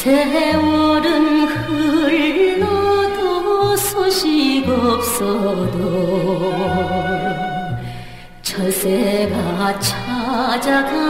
세월은 흘러도 소식 없어도 철새가 찾아가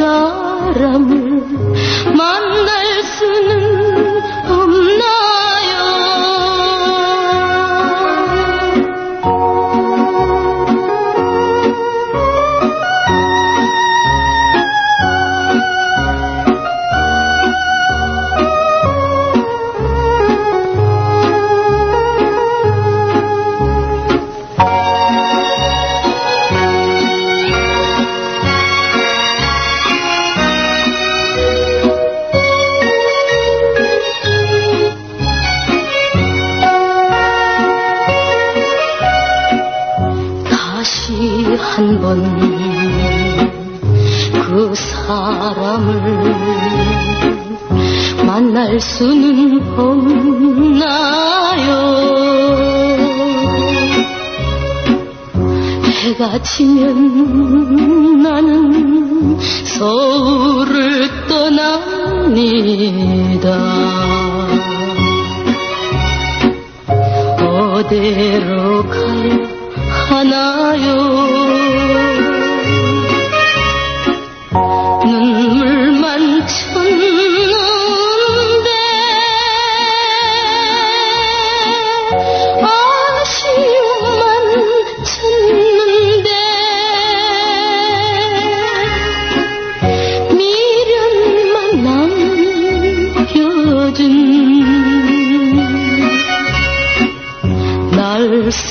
saram here.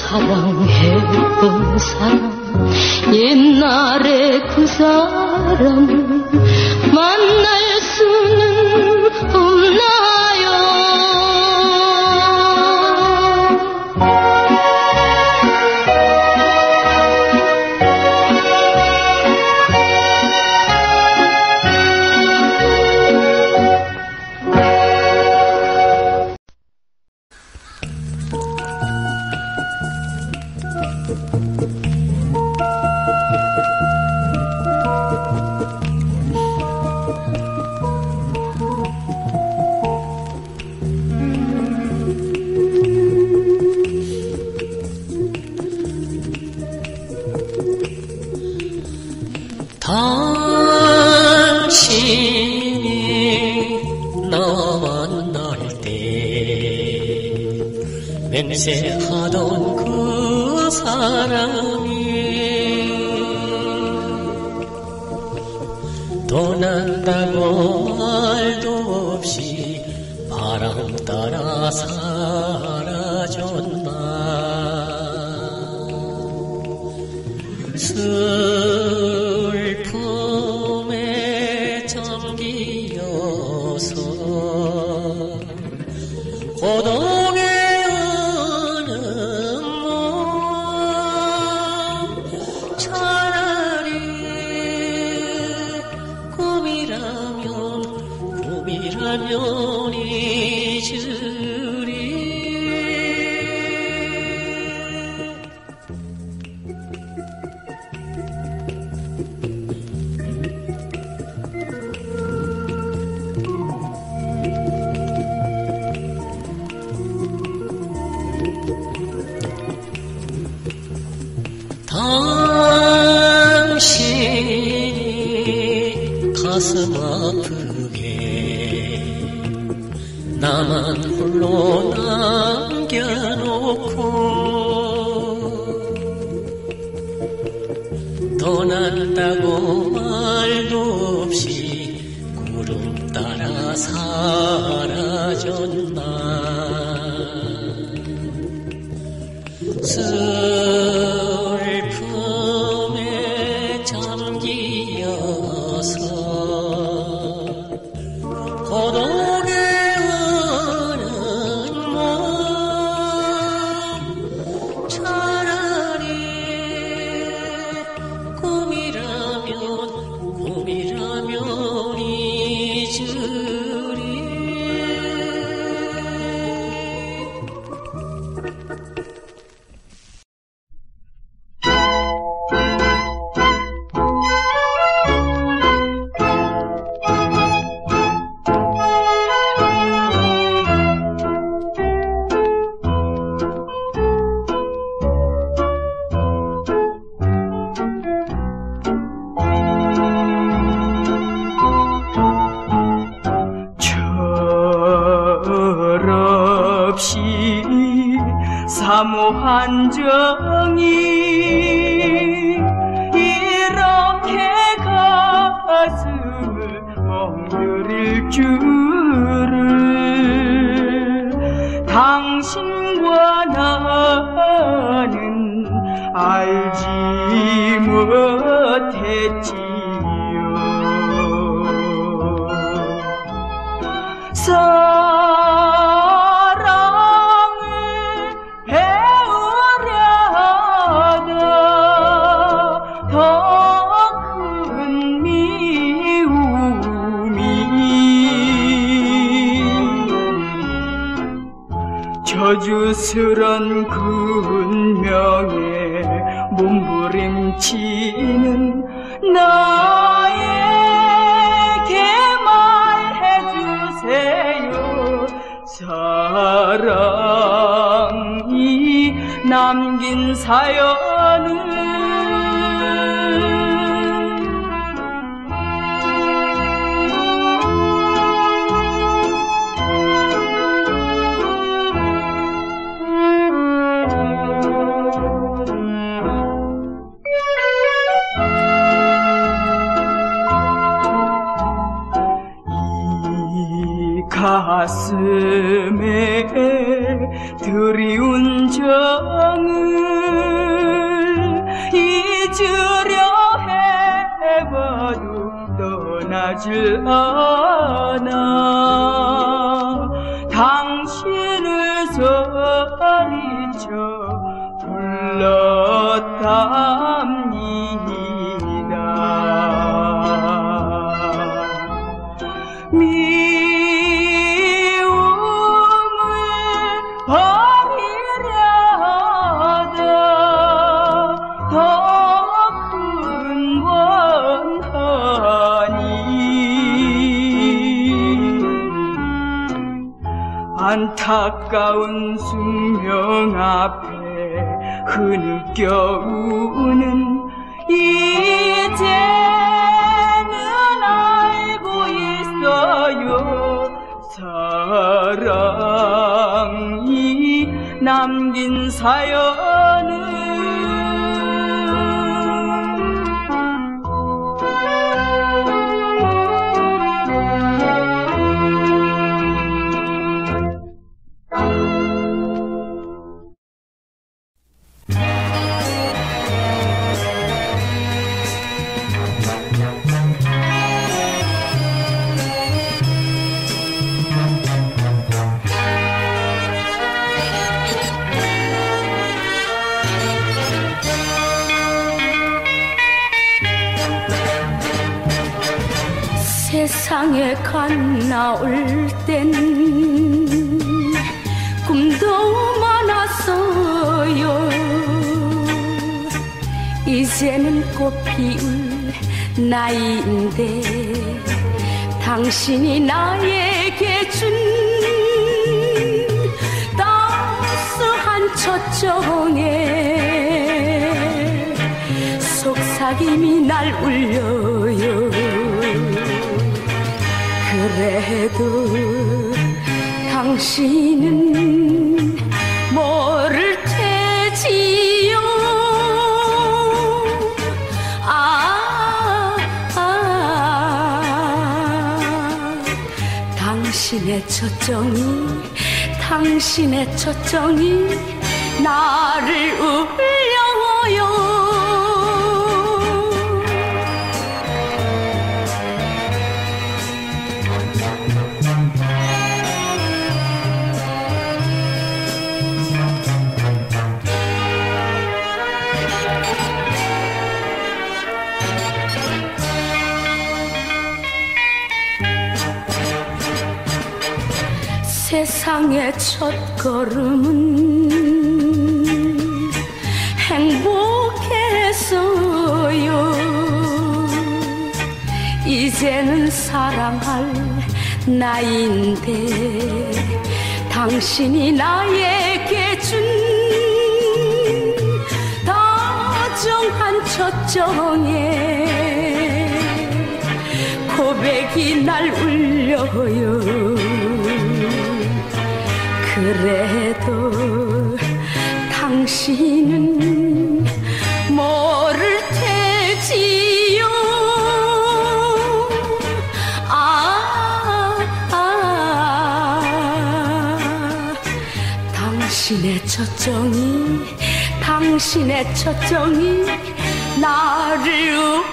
사랑했던 사람 옛날에 그 사람 당신과 나는 알지 못했지요. 쓸쓸한 군명에 몸부림치는 나에게 말해주세요. 사랑이 남긴 사연 가슴에 드리운 정을 잊으려 해봐도 떠나질 않아 안타까운 숙명 앞에 흐느껴 우는 이제는 알고 있어요. 사랑이 남긴 사연 세상에 갓나올 땐 꿈도 많았어요. 이제는 꽃 피울 나이인데 당신이 나에게 준 따스한 첫 정에 속삭임이 날 울려요 그래도 당신은 모를 테지요? 아, 아. 당신의 초정이 당신의 초정이 나를 울려 세상의 첫 걸음은 행복했어요. 이제는 사랑할 나이인데 당신이 나에게 준 다정한 첫 정에 고백이 날 울려요 그래도 당신은 모를 테지요? 아, 아 당신의 초정이 당신의 초정이 나를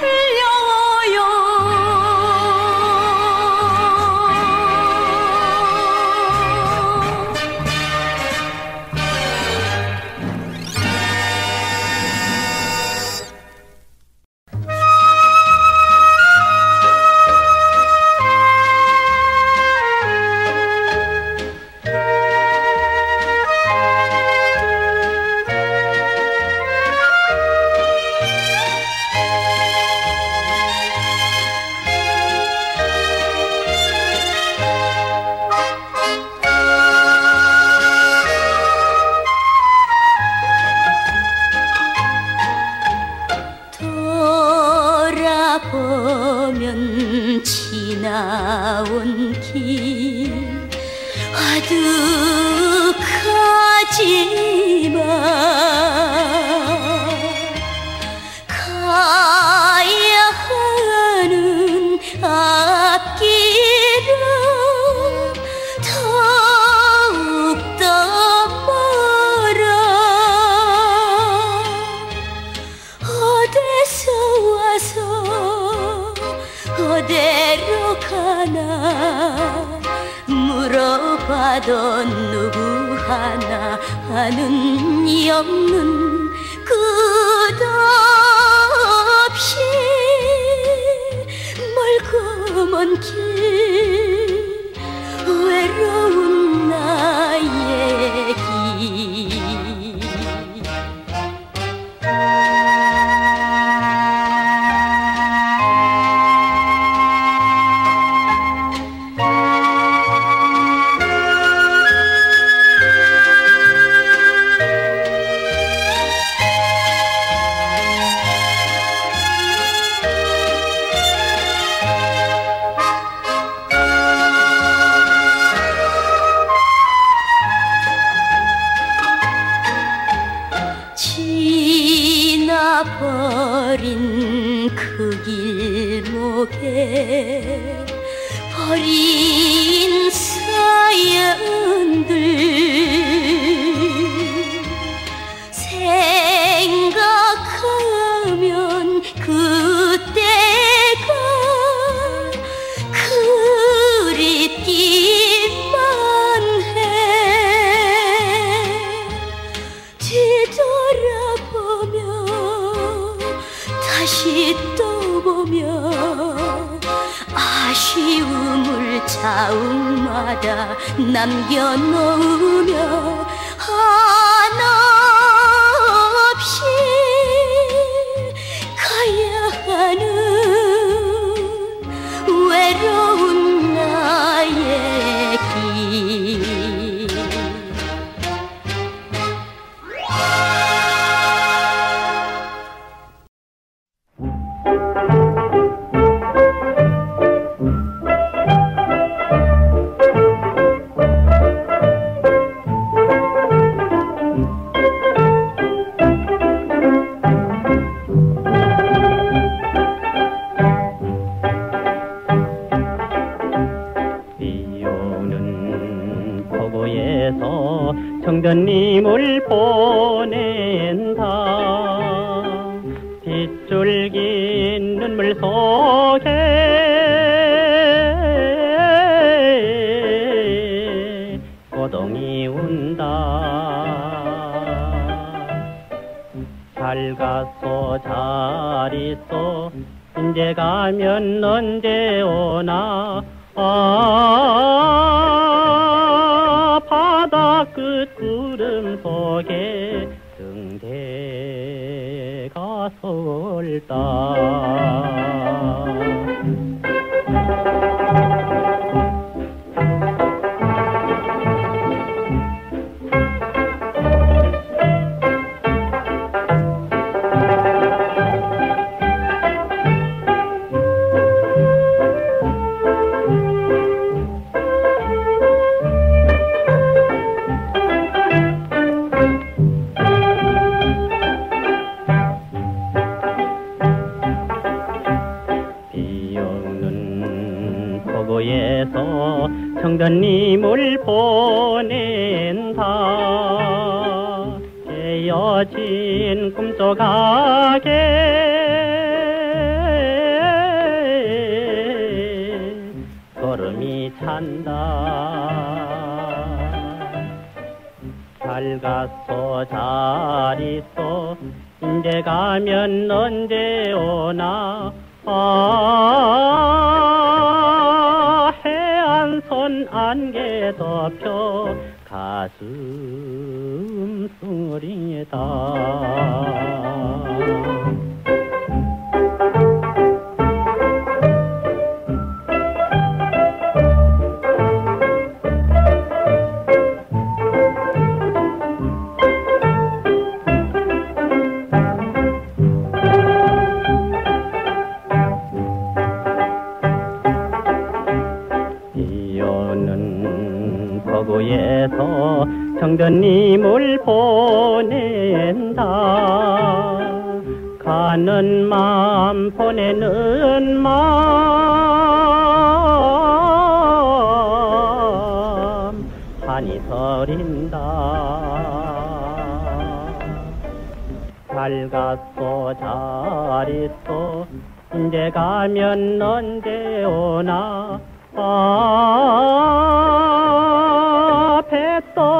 남겨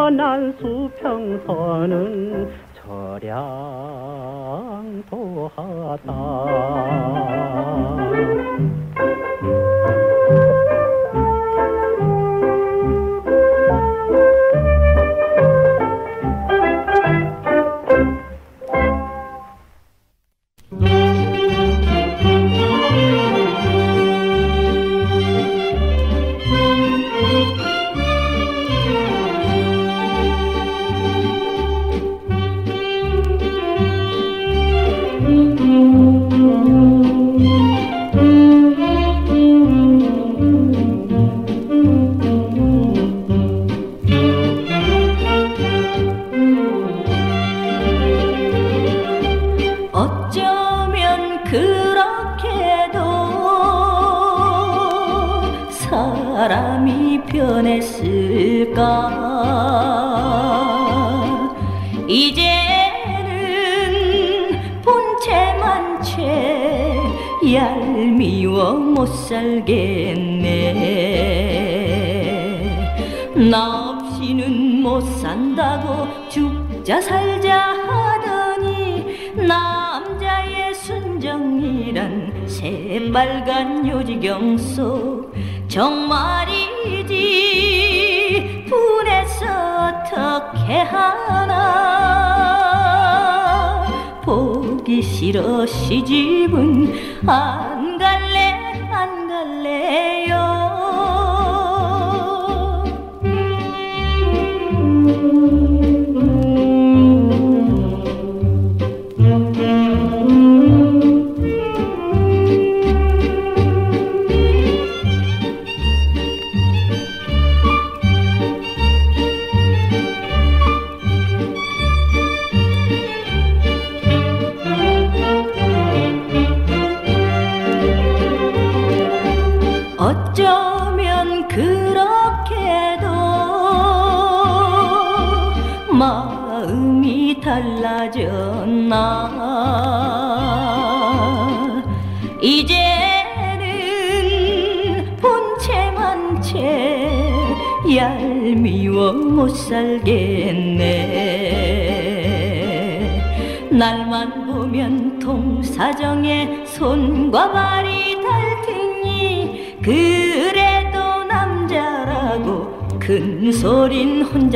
푸른한 수평선은 저량도하다 죽자 살자 하더니 남자의 순정이란 새빨간 요지경 속 정말이지. 분해서 어떻게 하나? 보기 싫어 시집은. 안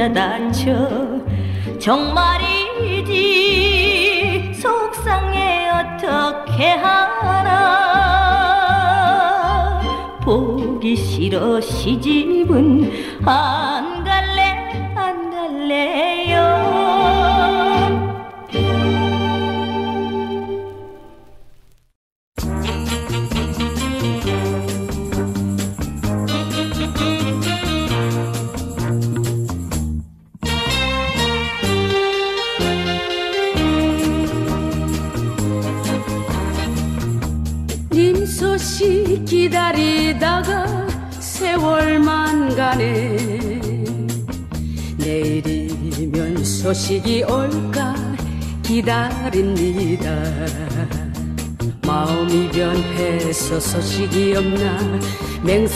혼자 다쳐 정말이지 속상해 어떻게 하나? 보기 싫어 시집은 안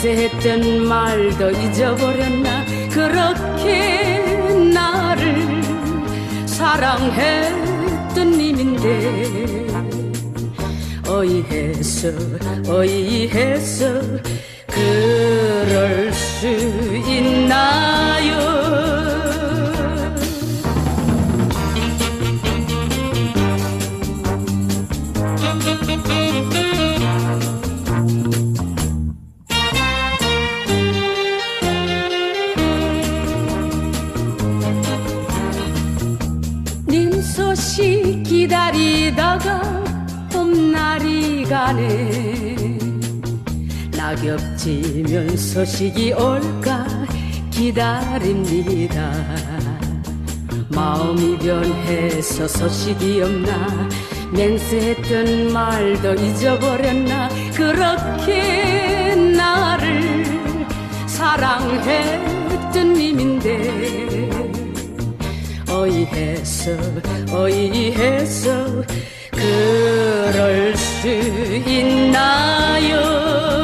맹세했던 말도 잊어버렸나? 그렇게 나를 사랑했던 님인데. 어이해서 어이해서 그럴 수 있나요 가네 낙엽 지면 소식이 올까 기다립니다. 마음이 변해서 소식이 없나 맹세했던 말도 잊어버렸나 그렇게 나를 사랑했던 님인데 어이해서 어이해서 그럴 수 있나요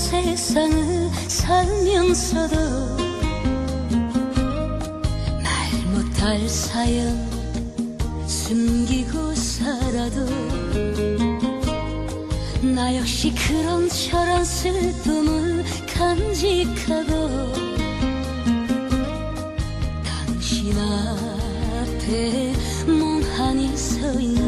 세상을 살면서도 말 못할 사연 숨기고 살아도 나 역시 그런 저런 슬픔을 간직하고 당신 앞에 멍하니 서 있는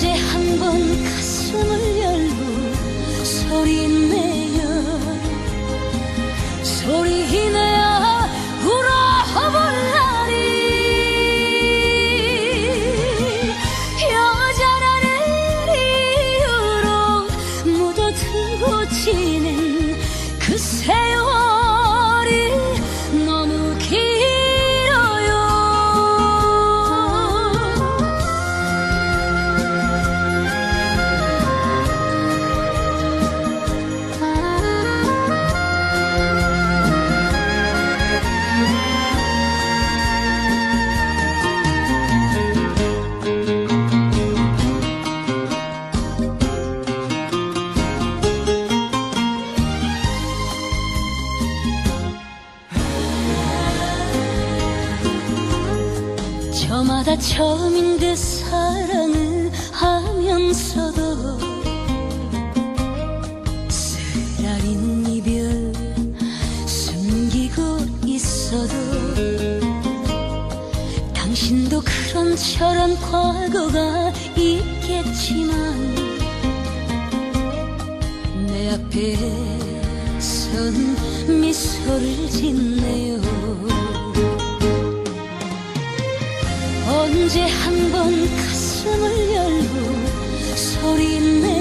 언제 한 번 가슴을 열고 소리 내요. 소리 처음인데 사랑을 하면서도 쓰라린 이별 숨기고 있어도 당신도 그런처럼 과거가 있겠지만 내 앞에 선 미소를 짓네요. 언제 한 번 가슴을 열고 소리 내.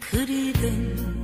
그리던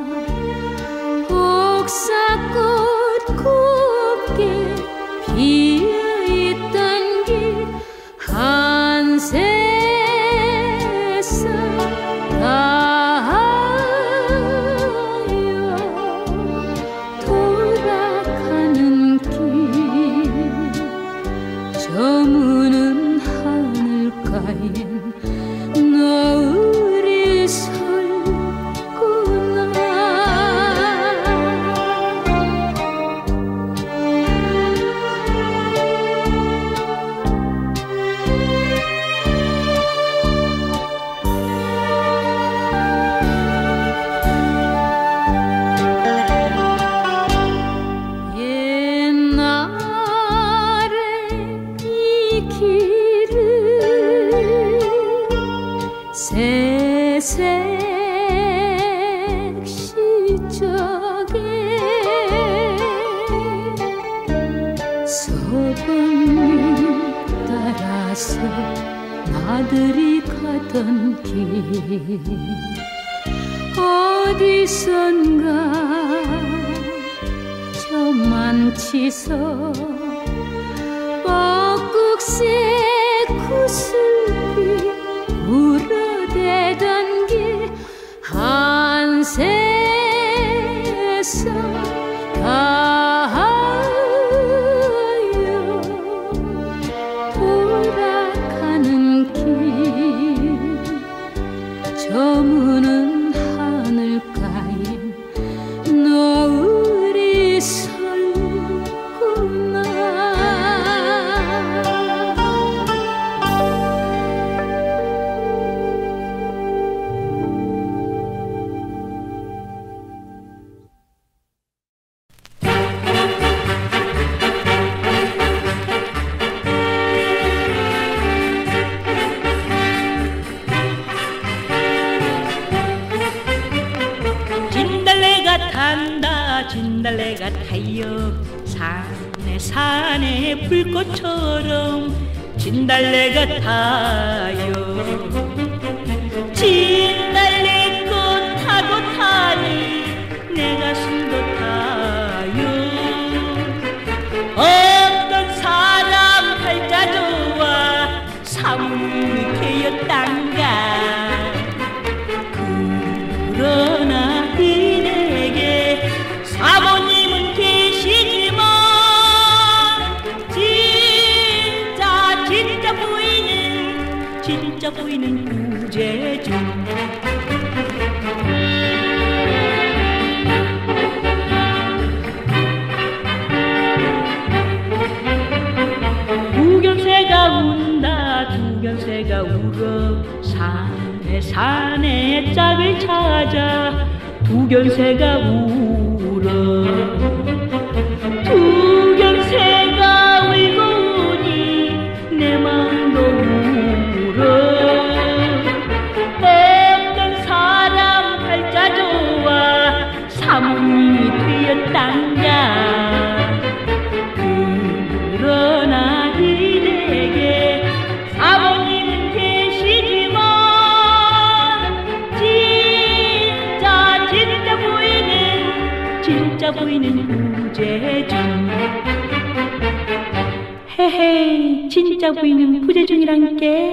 하고 있는 부재중이란 게